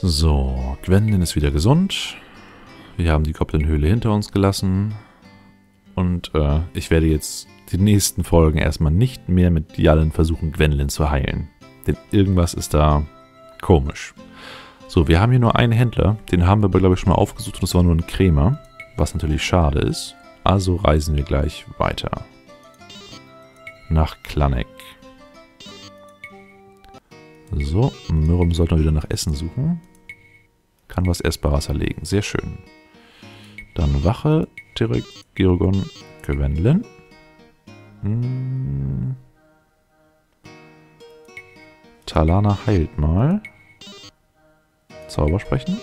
So, Gwendolyn ist wieder gesund. Wir haben die Goblin-Höhle hinter uns gelassen. Und äh, ich werde jetzt die nächsten Folgen erstmal nicht mehr mit Jallen versuchen, Gwendolyn zu heilen. Denn irgendwas ist da komisch. So, wir haben hier nur einen Händler. Den haben wir aber, glaube ich, schon mal aufgesucht und das war nur ein Krämer. Was natürlich schade ist. Also reisen wir gleich weiter. Nach Klanek. So, Mürrum sollte mal wieder nach Essen suchen. Kann was Essbares erlegen. Sehr schön. Dann Wache, Terek, Gerogon, Gwendolyn. Hm. Talana heilt mal. Zauber sprechen.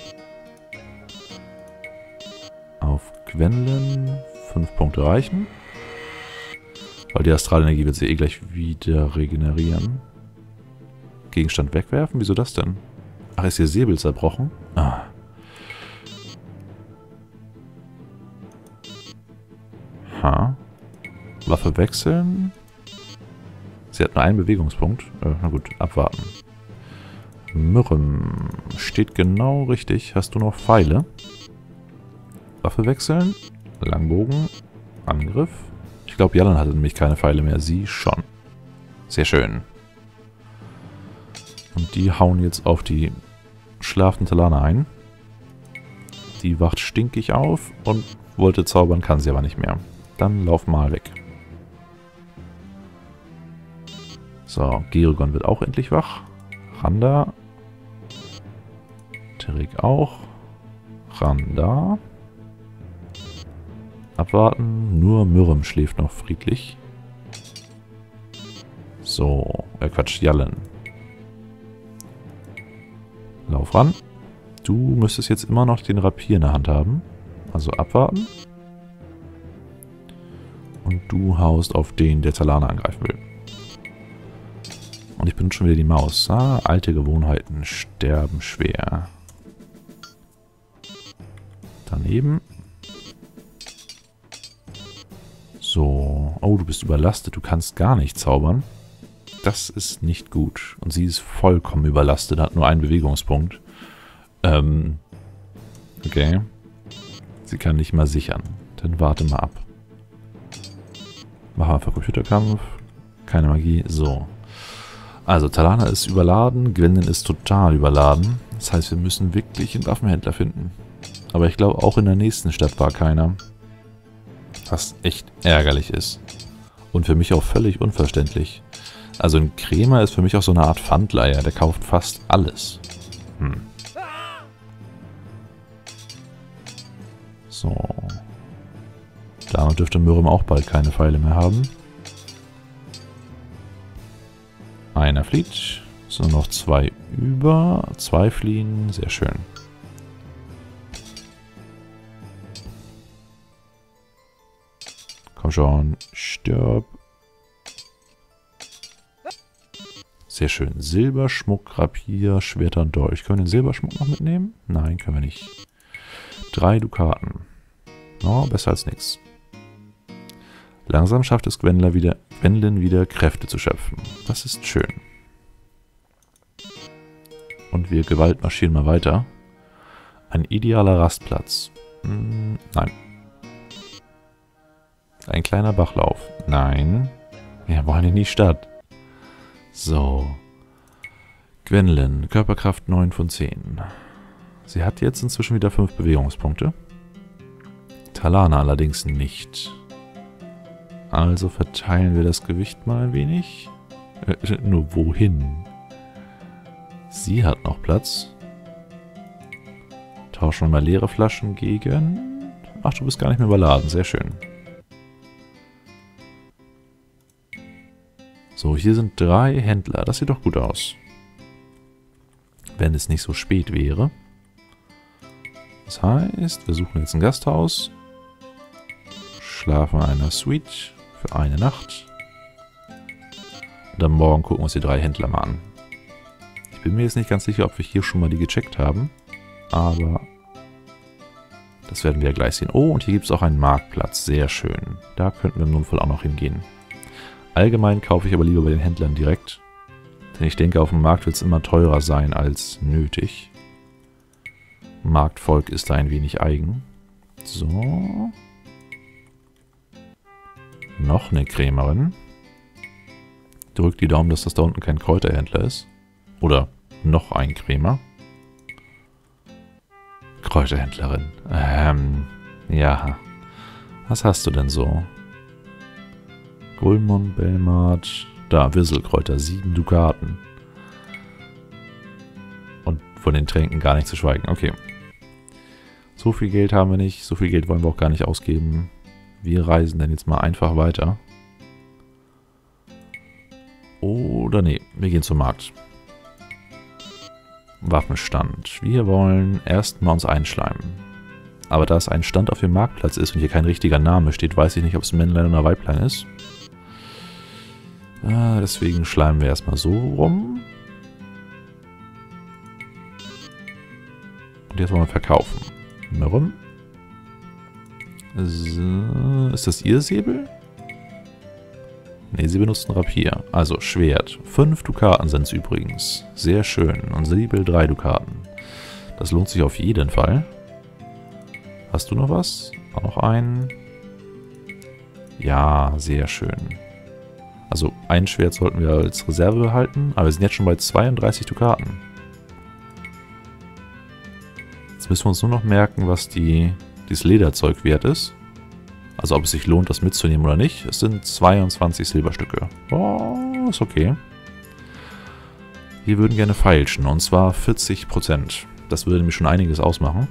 Auf Gwendolyn. Fünf Punkte reichen. Weil die Astralenergie wird sie eh gleich wieder regenerieren. Gegenstand wegwerfen? Wieso das denn? Ach, ist ihr Säbel zerbrochen? Ah. Ha. Waffe wechseln. Sie hat nur einen Bewegungspunkt. Äh, na gut, abwarten. Mürrem. Steht genau richtig. Hast du noch Pfeile? Waffe wechseln. Langbogen. Angriff. Ich glaube, Jalan hatte nämlich keine Pfeile mehr. Sie schon. Sehr schön. Und die hauen jetzt auf die schlafende Talana ein. Die wacht stinkig auf und wollte zaubern, kann sie aber nicht mehr. Dann lauf mal weg. So, Gerogon wird auch endlich wach. Randa. Terik auch. Randa. Abwarten. Nur Mürrem schläft noch friedlich. So, äh Quatsch, Jallen. Lauf ran. Du müsstest jetzt immer noch den Rapier in der Hand haben. Also abwarten. Und du haust auf den, der Talana angreifen will. Und ich benutze schon wieder die Maus. Ah, alte Gewohnheiten sterben schwer. Daneben. So. Oh, du bist überlastet. Du kannst gar nicht zaubern. Das ist nicht gut. Und sie ist vollkommen überlastet, hat nur einen Bewegungspunkt. Ähm. Okay. Sie kann nicht mal sichern. Dann warte mal ab. Machen wir einfach Computerkampf. Keine Magie. So. Also, Talana ist überladen. Gwendolyn ist total überladen. Das heißt, wir müssen wirklich einen Waffenhändler finden. Aber ich glaube, auch in der nächsten Stadt war keiner. Was echt ärgerlich ist. Und für mich auch völlig unverständlich. Also ein Krämer ist für mich auch so eine Art Pfandleier. Der kauft fast alles. Hm. So. Damit dürfte Mürrem auch bald keine Pfeile mehr haben. Einer flieht. Es sind noch zwei über. Zwei fliehen. Sehr schön. Komm schon. Stirb. Sehr schön. Silberschmuck, Rapier, Schwerter und Dolch. Können wir den Silberschmuck noch mitnehmen? Nein, können wir nicht. Drei Dukaten. Oh, besser als nichts. Langsam schafft es Gwendler wieder, Gwendlyn wieder Kräfte zu schöpfen. Das ist schön. Und wir Gewalt marschieren mal weiter. Ein idealer Rastplatz. Hm, nein. Ein kleiner Bachlauf. Nein. Wir wollen in die Stadt. So. Gwendolyn, Körperkraft 9 von 10. Sie hat jetzt inzwischen wieder 5 Bewegungspunkte. Talana allerdings nicht. Also verteilen wir das Gewicht mal ein wenig. Äh, nur wohin? Sie hat noch Platz. Tauschen wir mal leere Flaschen gegen... Ach, du bist gar nicht mehr überladen. Sehr schön. So, hier sind drei Händler. Das sieht doch gut aus. Wenn es nicht so spät wäre. Das heißt, wir suchen jetzt ein Gasthaus. Schlafen in einer Suite für eine Nacht. Und am Morgen gucken wir uns die drei Händler mal an. Ich bin mir jetzt nicht ganz sicher, ob wir hier schon mal die gecheckt haben. Aber das werden wir ja gleich sehen. Oh, und hier gibt es auch einen Marktplatz. Sehr schön. Da könnten wir im Notfall auch noch hingehen. Allgemein kaufe ich aber lieber bei den Händlern direkt. Denn ich denke, auf dem Markt wird es immer teurer sein als nötig. Marktvolk ist da ein wenig eigen. So. Noch eine Krämerin. Drückt die Daumen, dass das da unten kein Kräuterhändler ist. Oder noch ein Krämer. Kräuterhändlerin. Ähm, ja. Was hast du denn so? Gulmon, Belmart. Da, Wisselkräuter, sieben Dukaten. Und von den Tränken gar nicht zu schweigen. Okay. So viel Geld haben wir nicht. So viel Geld wollen wir auch gar nicht ausgeben. Wir reisen dann jetzt mal einfach weiter. Oder nee, wir gehen zum Markt. Waffenstand. Wir wollen erstmal uns einschleimen. Aber da es ein Stand auf dem Marktplatz ist und hier kein richtiger Name steht, weiß ich nicht, ob es Männlein oder Weiblein ist. Ah, deswegen schleimen wir erstmal so rum. Und jetzt wollen wir verkaufen. Mal rum. So, ist das ihr Säbel? Ne, sie benutzen Rapier. Also Schwert. Fünf Dukaten sind es übrigens. Sehr schön. Und Säbel drei Dukaten. Das lohnt sich auf jeden Fall. Hast du noch was? Auch noch einen. Ja, sehr schön. Also ein Schwert sollten wir als Reserve behalten, aber wir sind jetzt schon bei 32 Dukaten. Jetzt müssen wir uns nur noch merken, was die, dieses Lederzeug wert ist. Also ob es sich lohnt, das mitzunehmen oder nicht. Es sind 22 Silberstücke. Oh, ist okay. Wir würden gerne feilschen, und zwar 40%. Das würde nämlich schon einiges ausmachen.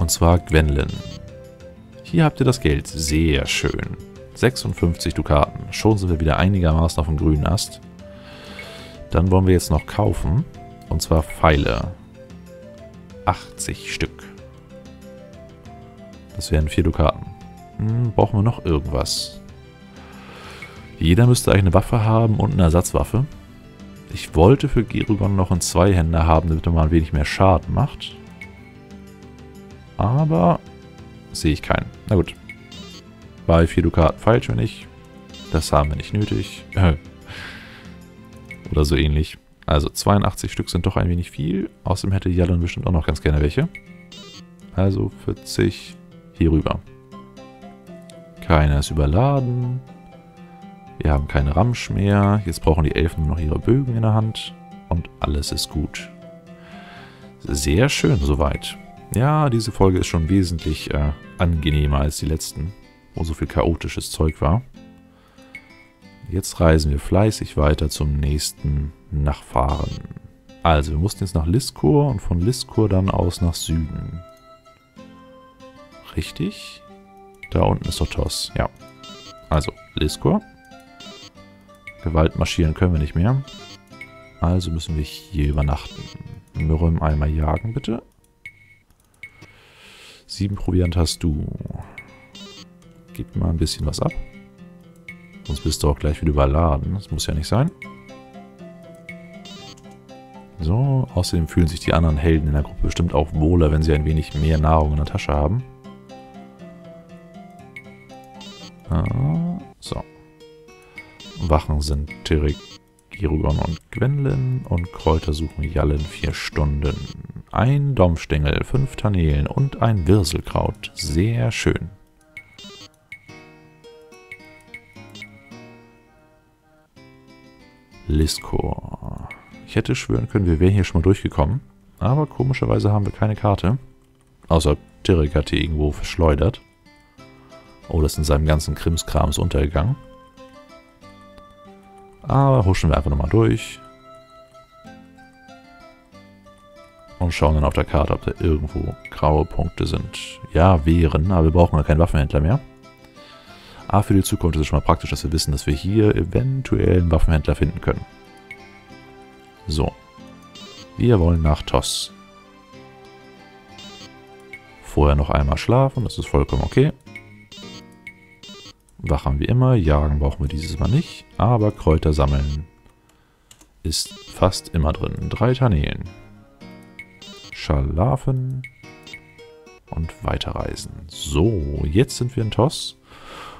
Und zwar Gwenlin. Hier habt ihr das Geld. Sehr schön. 56 Dukaten. Schon sind wir wieder einigermaßen auf dem grünen Ast. Dann wollen wir jetzt noch kaufen. Und zwar Pfeile. 80 Stück. Das wären 4 Dukaten. Hm, brauchen wir noch irgendwas? Jeder müsste eigentlich eine Waffe haben und eine Ersatzwaffe. Ich wollte für Gerugon noch einen Zweihänder haben, damit er mal ein wenig mehr Schaden macht. Aber sehe ich keinen. Na gut. Bei 4 Dukaten falsch, wenn ich. Das haben wir nicht nötig. Oder so ähnlich. Also 82 Stück sind doch ein wenig viel. Außerdem hätte Jalon bestimmt auch noch ganz gerne welche. Also 40 hier rüber. Keiner ist überladen. Wir haben keine Ramsch mehr. Jetzt brauchen die Elfen nur noch ihre Bögen in der Hand. Und alles ist gut. Sehr schön soweit. Ja, diese Folge ist schon wesentlich äh, angenehmer als die letzten, wo so viel chaotisches Zeug war. Jetzt reisen wir fleißig weiter zum nächsten Nachfahren. Also, wir mussten jetzt nach Liskor und von Liskor dann aus nach Süden. Richtig? Da unten ist Otos, ja. Also, Liskor. Gewalt marschieren können wir nicht mehr. Also müssen wir hier übernachten. Mürrem einmal jagen, bitte. Sieben Proviant hast du. Gib mal ein bisschen was ab. Sonst bist du auch gleich wieder überladen. Das muss ja nicht sein. So, außerdem fühlen sich die anderen Helden in der Gruppe bestimmt auch wohler, wenn sie ein wenig mehr Nahrung in der Tasche haben. Ah, so. Wachen sind Tirik, Girugon und Gwendlin und Kräuter suchen Jallen vier Stunden. Ein Domstängel, fünf Tanelen und ein Wirselkraut. Sehr schön. Liskor. Ich hätte schwören können, wir wären hier schon mal durchgekommen. Aber komischerweise haben wir keine Karte. Außer Tirik hat die irgendwo verschleudert. Oh, das ist in seinem ganzen Krimskrams untergegangen. Aber huschen wir einfach nochmal durch. Und schauen dann auf der Karte, ob da irgendwo graue Punkte sind. Ja, wären, aber wir brauchen ja keinen Waffenhändler mehr. Aber für die Zukunft ist es schon mal praktisch, dass wir wissen, dass wir hier eventuell einen Waffenhändler finden können. So. Wir wollen nach Toss. Vorher noch einmal schlafen, das ist vollkommen okay. Wachen wie immer, jagen brauchen wir dieses Mal nicht, aber Kräuter sammeln ist fast immer drin. Drei Tanelen. Schlafen und weiterreisen. So, jetzt sind wir in Toss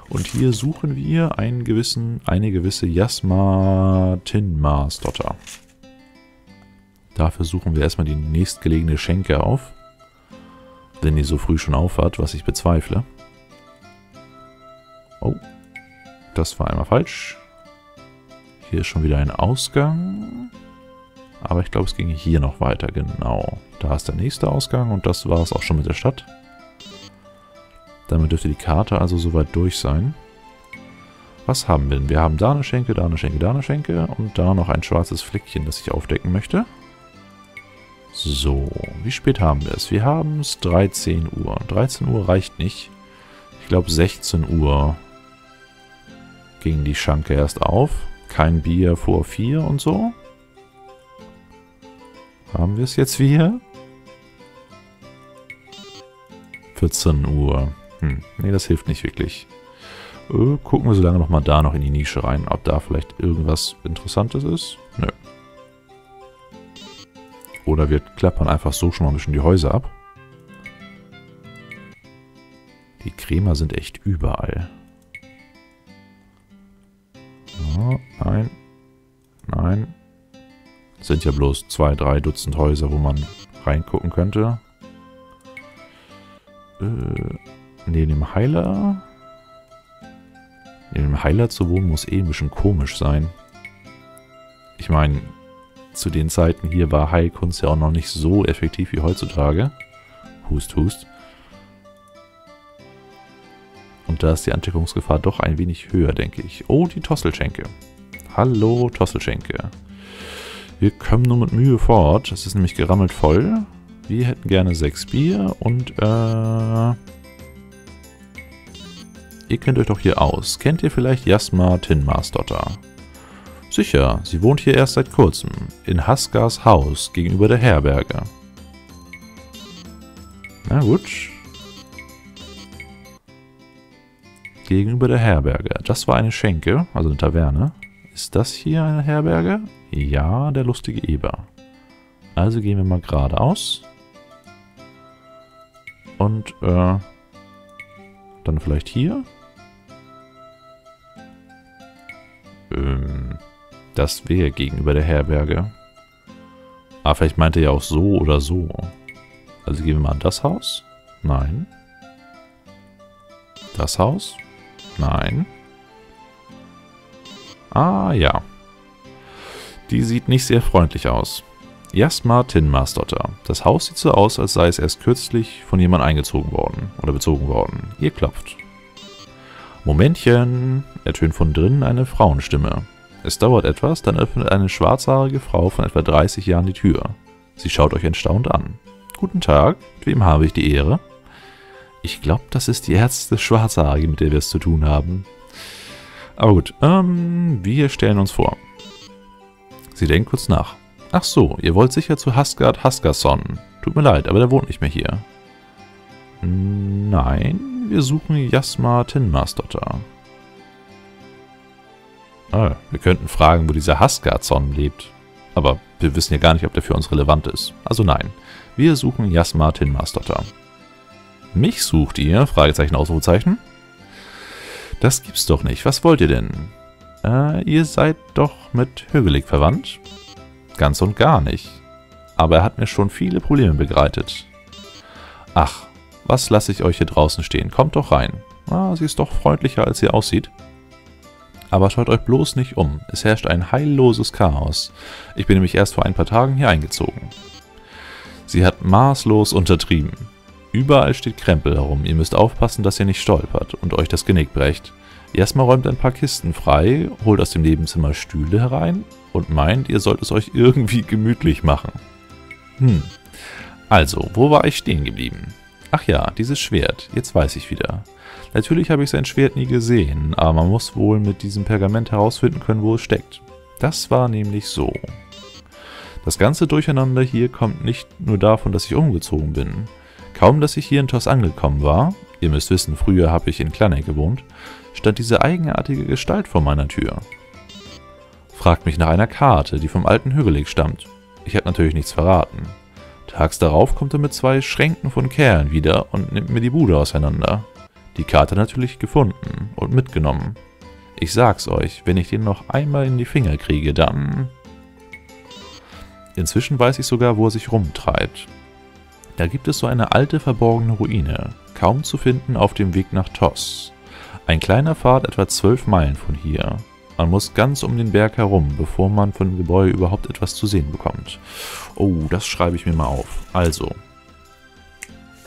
und hier suchen wir einen gewissen, eine gewisse Jasma Tinmarsdotter. Dafür suchen wir erstmal die nächstgelegene Schenke auf. Wenn die so früh schon aufhat, was ich bezweifle. Oh, das war einmal falsch. Hier ist schon wieder ein Ausgang. Aber ich glaube, es ging hier noch weiter. Genau. Da ist der nächste Ausgang und das war es auch schon mit der Stadt. Damit dürfte die Karte also soweit durch sein. Was haben wir denn? Wir haben da eine Schenke, da eine Schenke, da eine Schenke und da noch ein schwarzes Fleckchen, das ich aufdecken möchte. So, wie spät haben wir es? Wir haben es 13 Uhr. 13 Uhr reicht nicht. Ich glaube 16 Uhr ging die Schanke erst auf. Kein Bier vor 4 und so. Haben wir es jetzt wieder? 14 Uhr. Hm, nee, das hilft nicht wirklich. Äh, gucken wir so lange nochmal da noch in die Nische rein, ob da vielleicht irgendwas Interessantes ist. Nö. Oder wir klappern einfach so schon mal ein bisschen die Häuser ab. Die Krämer sind echt überall. Oh, nein. Nein. Das sind ja bloß zwei, drei Dutzend Häuser, wo man reingucken könnte. Äh, neben dem Heiler... Neben dem Heiler zu wohnen muss eh ein bisschen komisch sein. Ich meine, zu den Zeiten hier war Heilkunst ja auch noch nicht so effektiv wie heutzutage. Hust, hust. Und da ist die Ansteckungsgefahr doch ein wenig höher, denke ich. Oh, die Tosselschenke. Hallo, Tosselschenke. Wir kommen nur mit Mühe fort. Es ist nämlich gerammelt voll. Wir hätten gerne sechs Bier und, äh... Ihr kennt euch doch hier aus. Kennt ihr vielleicht Jasma Tinmarsdotter? Sicher, sie wohnt hier erst seit kurzem, in Haskars Haus gegenüber der Herberge. Na gut. Gegenüber der Herberge. Das war eine Schenke, also eine Taverne. Ist das hier eine Herberge? Ja, der lustige Eber. Also gehen wir mal geradeaus. Und, äh, dann vielleicht hier. Ähm, das wäre gegenüber der Herberge. Ah, vielleicht meinte er ja auch so oder so. Also gehen wir mal an das Haus. Nein. Das Haus? Nein. Ah, ja. Die sieht nicht sehr freundlich aus. Jasma Tinmarsdotter. Das Haus sieht so aus, als sei es erst kürzlich von jemand eingezogen worden oder bezogen worden. Ihr klopft. Momentchen, ertönt von drinnen eine Frauenstimme. Es dauert etwas, dann öffnet eine schwarzhaarige Frau von etwa 30 Jahren die Tür. Sie schaut euch erstaunt an. Guten Tag, mit wem habe ich die Ehre? Ich glaube, das ist die Ärzte Schwarzhaarige, mit der wir es zu tun haben. Aber gut, ähm, wir stellen uns vor. Sie denkt kurz nach. Ach so, ihr wollt sicher zu Hasgard Haskason. Tut mir leid, aber der wohnt nicht mehr hier. Nein, wir suchen Jasma Tinmarsdotter. Ah, wir könnten fragen, wo dieser Haskazon lebt. Aber wir wissen ja gar nicht, ob der für uns relevant ist. Also nein. Wir suchen Jasma Tinmarsdotter. Mich sucht ihr? Fragezeichen, Ausrufezeichen. Das gibt's doch nicht. Was wollt ihr denn? Äh, ihr seid doch mit Högelig verwandt? Ganz und gar nicht. Aber er hat mir schon viele Probleme begleitet. Ach, was lasse ich euch hier draußen stehen? Kommt doch rein. Ah, sie ist doch freundlicher, als sie aussieht. Aber schaut euch bloß nicht um. Es herrscht ein heilloses Chaos. Ich bin nämlich erst vor ein paar Tagen hier eingezogen. Sie hat maßlos untertrieben. Überall steht Krempel herum. Ihr müsst aufpassen, dass ihr nicht stolpert und euch das Genick brecht. Erstmal räumt ein paar Kisten frei, holt aus dem Nebenzimmer Stühle herein und meint, ihr sollt es euch irgendwie gemütlich machen. Hm. Also, wo war ich stehen geblieben? Ach ja, dieses Schwert. Jetzt weiß ich wieder. Natürlich habe ich sein Schwert nie gesehen, aber man muss wohl mit diesem Pergament herausfinden können, wo es steckt. Das war nämlich so. Das ganze Durcheinander hier kommt nicht nur davon, dass ich umgezogen bin. Kaum, dass ich hier in Tos angekommen war, ihr müsst wissen, früher habe ich in Klanek gewohnt, stand diese eigenartige Gestalt vor meiner Tür. Fragt mich nach einer Karte, die vom alten Hügelig stammt. Ich habe natürlich nichts verraten. Tags darauf kommt er mit zwei Schränken von Kerlen wieder und nimmt mir die Bude auseinander. Die Karte natürlich gefunden und mitgenommen. Ich sag's euch, wenn ich den noch einmal in die Finger kriege, dann... Inzwischen weiß ich sogar, wo er sich rumtreibt. Da gibt es so eine alte verborgene Ruine, kaum zu finden auf dem Weg nach Toss. Ein kleiner Pfad etwa zwölf Meilen von hier. Man muss ganz um den Berg herum, bevor man von dem Gebäude überhaupt etwas zu sehen bekommt. Oh, das schreibe ich mir mal auf. Also.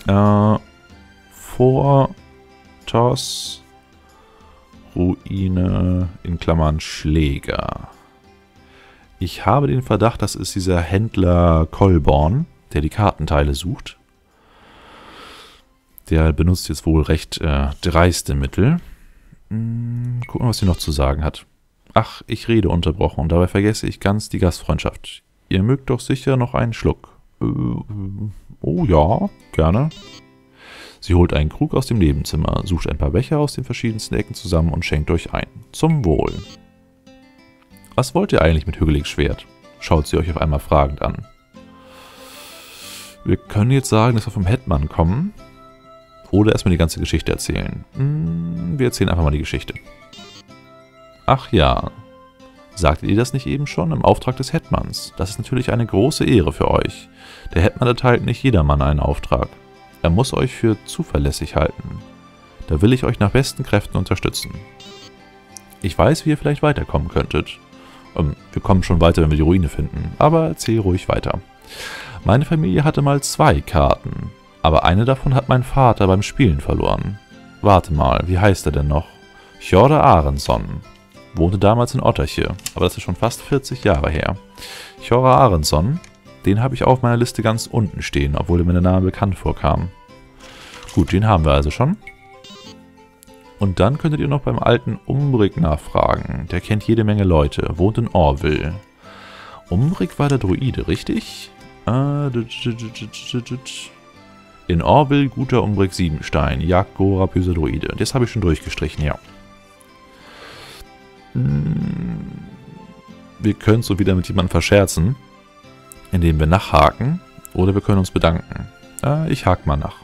Äh, vor Toss Ruine in Klammern Schläger. Ich habe den Verdacht, das ist dieser Händler Kolborn, der die Kartenteile sucht. Der benutzt jetzt wohl recht äh, dreiste Mittel. Hm, gucken, was sie noch zu sagen hat. Ach, ich rede unterbrochen und dabei vergesse ich ganz die Gastfreundschaft. Ihr mögt doch sicher noch einen Schluck. Äh, oh ja, gerne. Sie holt einen Krug aus dem Nebenzimmer, sucht ein paar Becher aus den verschiedensten Ecken zusammen und schenkt euch ein. Zum Wohl. Was wollt ihr eigentlich mit Hügeligs Schwert? Schaut sie euch auf einmal fragend an. Wir können jetzt sagen, dass wir vom Hetman kommen. Oder erstmal die ganze Geschichte erzählen. Hm, wir erzählen einfach mal die Geschichte. Ach ja. Sagtet ihr das nicht eben schon? Im Auftrag des Hetmans. Das ist natürlich eine große Ehre für euch. Der Hetman erteilt nicht jedermann einen Auftrag. Er muss euch für zuverlässig halten. Da will ich euch nach besten Kräften unterstützen. Ich weiß, wie ihr vielleicht weiterkommen könntet. Ähm, wir kommen schon weiter, wenn wir die Ruine finden, aber erzähl ruhig weiter. Meine Familie hatte mal zwei Karten, aber eine davon hat mein Vater beim Spielen verloren. Warte mal, wie heißt er denn noch? Hjorde Arendsson. Wohnte damals in Otterche, aber das ist schon fast 40 Jahre her. Hjorde Arendsson, den habe ich auf meiner Liste ganz unten stehen, obwohl mir der Name bekannt vorkam. Gut, den haben wir also schon. Und dann könntet ihr noch beim alten Umbrik nachfragen. Der kennt jede Menge Leute, wohnt in Orville. Umbrik war der Druide, richtig? Äh, in Orville, guter Umbrik Siebenstein, Jagd Gora, böser Druide. Das habe ich schon durchgestrichen, ja. Hm, wir können so wieder mit jemandem verscherzen, indem wir nachhaken, oder wir können uns bedanken. Äh, ich hake mal nach.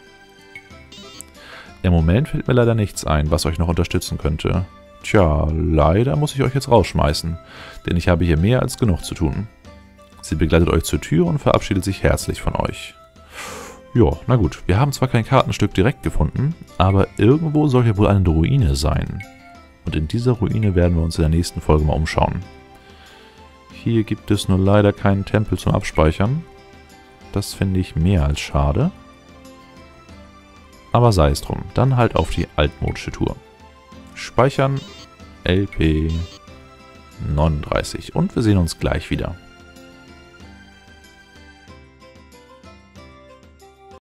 Im Moment fällt mir leider nichts ein, was euch noch unterstützen könnte. Tja, leider muss ich euch jetzt rausschmeißen, denn ich habe hier mehr als genug zu tun. Sie begleitet euch zur Tür und verabschiedet sich herzlich von euch. Ja, na gut, wir haben zwar kein Kartenstück direkt gefunden, aber irgendwo soll hier wohl eine Ruine sein. Und in dieser Ruine werden wir uns in der nächsten Folge mal umschauen. Hier gibt es nur leider keinen Tempel zum Abspeichern. Das finde ich mehr als schade. Aber sei es drum, dann halt auf die altmodische Tour. Speichern LP 39 und wir sehen uns gleich wieder.